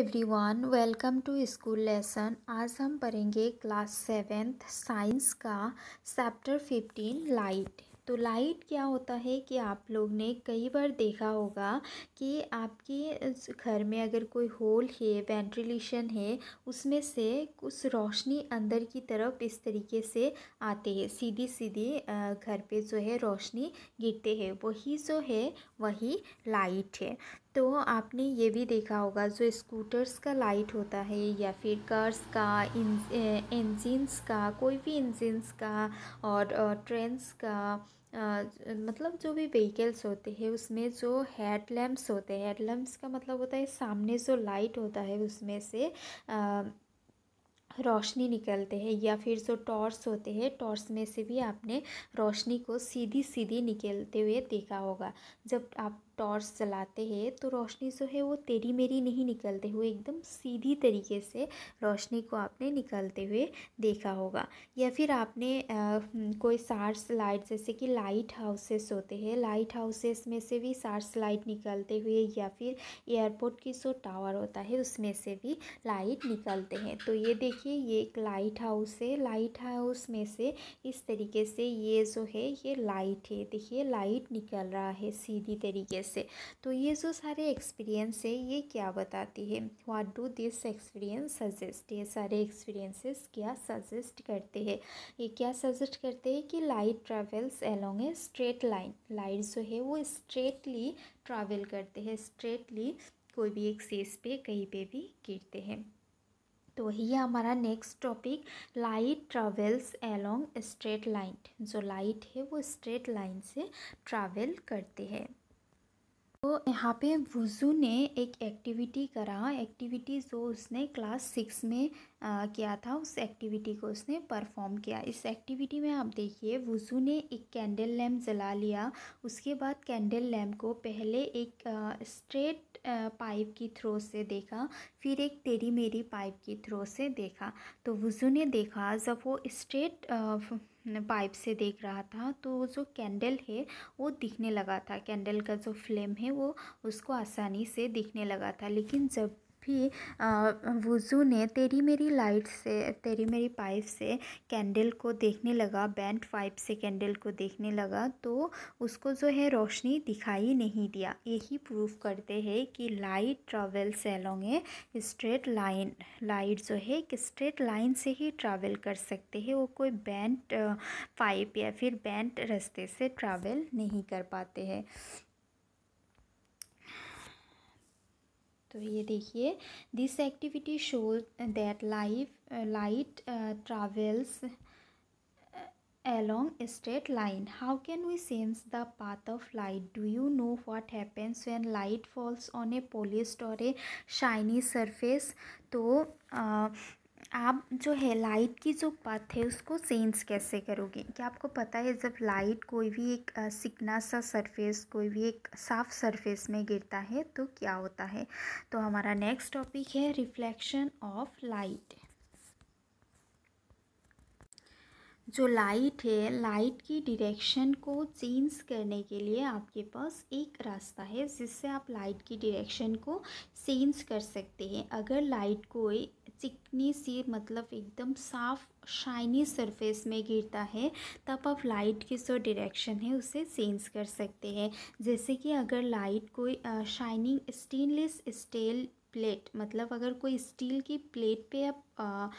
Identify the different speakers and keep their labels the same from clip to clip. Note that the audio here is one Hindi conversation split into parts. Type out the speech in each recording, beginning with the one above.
Speaker 1: Everyone welcome to school lesson आज हम पढ़ेंगे क्लास सेवेंथ साइंस का चैप्टर फिफ्टीन लाइट तो लाइट क्या होता है कि आप लोग ने कई बार देखा होगा कि आपके घर में अगर कोई होल है वेंटिलेशन है, उसमें से कुछ रोशनी अंदर की तरफ़ इस तरीके से आते हैं। सीधी सीधी घर पे जो है रोशनी गिरते हैं। वही जो है, वही लाइट है। तो आपने ये भी देखा होगा जो स्कूटर्स का लाइट होता है या फिर कार्स का इंजिन्स का कोई भी इंजिन्स का और ट्रेन्स का आ, मतलब जो भी व्हीकल्स होते हैं उसमें जो हेड लैम्प्स होते हैं हेड लैम्प्स का मतलब होता है सामने जो लाइट होता है उसमें से आ, रोशनी निकलते हैं या फिर जो टॉर्च होते हैं टॉर्च में से भी आपने रोशनी को सीधी सीधी निकलते हुए देखा होगा। जब आप टॉर्च जलाते हैं तो रोशनी जो है वो तेरी मेरी नहीं निकलते हुए एकदम सीधी तरीके से रोशनी को आपने निकलते हुए देखा होगा। या फिर आपने आ, कोई सार्स लाइट जैसे कि लाइट हाउसेस होते हैं लाइट हाउसेस में से भी सार्स लाइट निकलते हुए या फिर एयरपोर्ट की जो टावर होता है उसमें से भी लाइट निकलते हैं। तो ये देखिए ये एक लाइट हाउस है लाइट हाउस में से इस तरीके से ये जो है ये लाइट है देखिए लाइट निकल रहा है सीधी तरीके से से। तो ये जो सारे एक्सपीरियंस है, ये क्या बताती है? What do this experience suggest ये सारे एक्सपीरियंसेस क्या सजेस्ट करते हैं? ये क्या सजेस्ट करते हैं कि light travels along a straight line light जो है, वो स्ट्रेटली ट्रैवल करते हैं। स्ट्रेटली कोई भी एक सेस पे, कहीं पे भी गिरते हैं। तो है हमारा next topic light travels along straight line जो लाइट है, वो स्ट्रेट लाइन से ट्रैवल करते हैं। तो यहाँ पे वुज़ू ने एक एक्टिविटी करा। एक्टिविटी जो उसने क्लास सिक्स में आ, किया था उस एक्टिविटी को उसने परफॉर्म किया। इस एक्टिविटी में आप देखिए वुज़ू ने एक कैंडल लैम्प जला लिया। उसके बाद कैंडल लैम्प को पहले एक स्ट्रेट पाइप की थ्रो से देखा, फिर एक तेरी मेरी पाइप की थ्रो से देखा। तो वज़ू ने देखा, जब वो स्ट्रेट पाइप से देख रहा था तो जो कैंडल है, वो दिखने लगा था। कैंडल का जो फ्लेम है, वो उसको आसानी से दिखने लगा था। लेकिन जब भी वुज़ू ने तेरी मेरी लाइट से, तेरी मेरी पाइप से कैंडल को देखने लगा, बैंड पाइप से कैंडल को देखने लगा तो उसको जो है रोशनी दिखाई नहीं दिया। यही प्रूफ करते हैं कि light travel along a straight line, light जो है कि स्ट्रेट लाइन से ही ट्रैवल कर सकते हैं। वो कोई बैंड पाइप या फिर बैंड रास्ते से ट्रैवल नहीं कर पाते हैं। तो ये देखिए this activity shows that life light travels along straight line how can we sense the path of light do you know what happens when light falls on a polished or a shiny surface तो uh, आप जो है लाइट की जो पथ है, उसको सेंस कैसे करोगे? क्या आपको पता है, जब लाइट कोई भी एक सिकना सा सरफेस कोई भी एक साफ़ सरफेस में गिरता है तो क्या होता है? तो हमारा नेक्स्ट टॉपिक है रिफ्लेक्शन ऑफ़ लाइट जो लाइट है लाइट की डिरेक्शन को चेंज करने के लिए आपके पास एक रास्ता है, जिससे आप लाइट की डायरेक्शन को चेंज कर सकते हैं। अगर लाइट कोई चिकनी सी मतलब एकदम साफ़ शाइनी सरफेस में गिरता है, तब आप लाइट की जो डायरेक्शन है, उसे चेंज कर सकते हैं। जैसे कि अगर लाइट कोई शाइनिंग स्टेनलेस स्टील प्लेट मतलब अगर कोई स्टील की प्लेट पे आप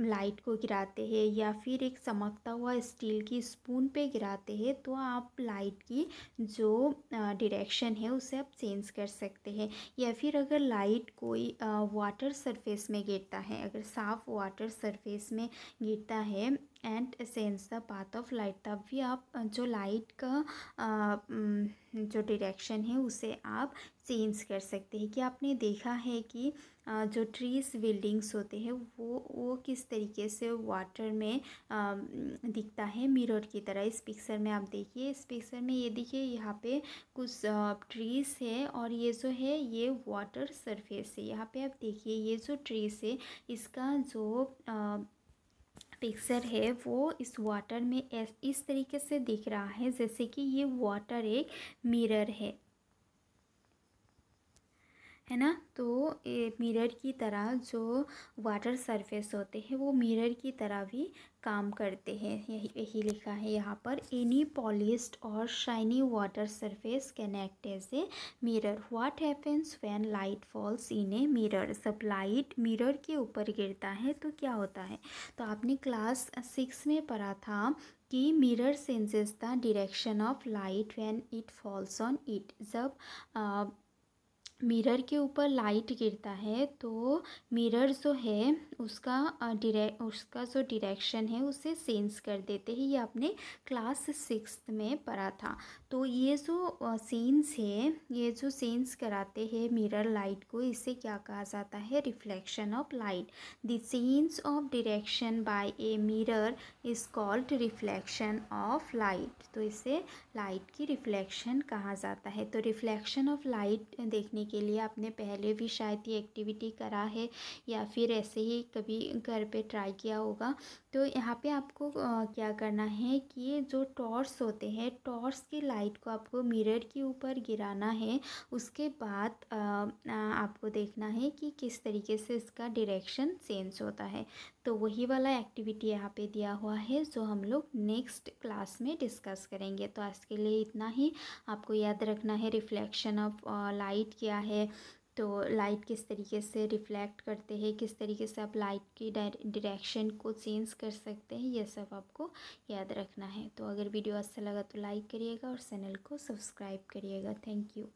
Speaker 1: लाइट को गिराते हैं या फिर एक चमकता हुआ स्टील की स्पून पे गिराते हैं तो आप लाइट की जो डायरेक्शन है उसे आप चेंज कर सकते हैं। या फिर अगर लाइट कोई वाटर सरफेस में गिरता है, अगर साफ़ वाटर सरफेस में गिरता है and sense the path of light तब भी आप जो लाइट का जो डायरेक्शन है, उसे आप चेंज कर सकते हैं कि आपने देखा है कि जो ट्रीज बिल्डिंग्स होते हैं, वो वो किस तरीके से वाटर में दिखता है? मिरर की तरह। इस पिक्चर में आप देखिए, इस पिक्चर में ये देखिए, यहाँ पे कुछ ट्रीज है और ये जो है, ये वाटर सरफेस है। यहाँ पे आप देखिए, ये जो ट्रीज है, इसका जो पिक्चर है, वो इस वाटर में इस तरीके से दिख रहा है, जैसे कि ये वाटर एक मिरर है। है ना? तो मिरर की तरह जो वाटर सरफेस होते हैं, वो मिरर की तरह भी काम करते हैं। यही यही लिखा है यहाँ पर। एनी पॉलिस्ड और shiny water surface connect as a mirror what happens when light falls in a mirror सब लाइट मिरर के ऊपर गिरता है तो क्या होता है? तो आपने क्लास सिक्स में पढ़ा था कि mirror senses the direction of light when it falls on it जब मिरर के ऊपर लाइट गिरता है तो मिरर जो है, उसका डिरे, उसका जो डिरेक्शन है, उसे सेंस कर देते हैं। ये आपने क्लास सिक्स में पढ़ा था। तो ये जो सेंस है, ये जो सेंस कराते हैं मिरर लाइट को, इसे क्या कहा जाता है? Reflection of light the sense of direction by a mirror is called reflection of light तो इसे लाइट की रिफ्लेक्शन कहा जाता है। तो रिफ्लेक्शन ऑफ़ लाइट देखने के लिए आपने पहले भी शायद ये एक्टिविटी करा है या फिर ऐसे ही कभी घर पे ट्राई किया होगा। तो यहाँ पे आपको क्या करना है कि जो टॉर्च होते हैं टॉर्च की लाइट को आपको मिरर के ऊपर गिराना है। उसके बाद आपको देखना है कि किस तरीके से इसका डायरेक्शन चेंज होता है। तो वही वाला एक्टिविटी यहाँ पे दिया हुआ है, जो हम लोग नेक्स्ट क्लास में डिस्कस करेंगे। तो आज के लिए इतना ही। आपको याद रखना है रिफ्लेक्शन ऑफ़ लाइट क्या है? तो लाइट किस तरीके से रिफ्लेक्ट करते हैं? किस तरीके से आप लाइट की डायरेक्शन को चेंज कर सकते हैं? ये सब आपको याद रखना है। तो अगर वीडियो अच्छा लगा तो लाइक करिएगा और चैनल को सब्सक्राइब करिएगा। Thank you